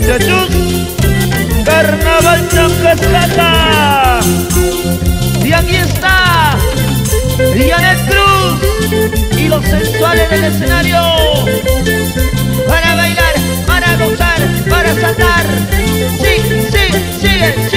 Chachus, Carnaval Chancascata. Y aquí está Janet Cruz y los sensuales del escenario. Para bailar, para gozar, para saltar. Sí, sí, sigue.